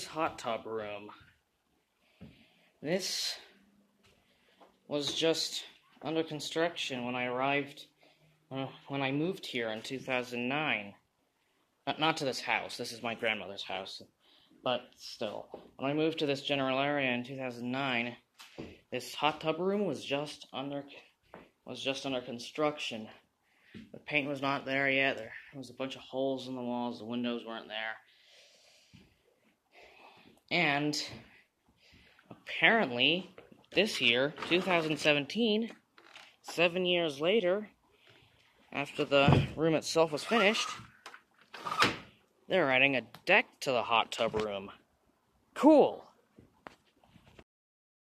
This hot tub room. This was just under construction when I arrived, uh, when I moved here in 2009. Not, not to this house, this is my grandmother's house. But still, when I moved to this general area in 2009, this hot tub room was just under was just under construction. The paint was not there yet. There was a bunch of holes in the walls. The windows weren't there. And apparently, this year, 2017, seven years later, after the room itself was finished, they're adding a deck to the hot tub room. Cool.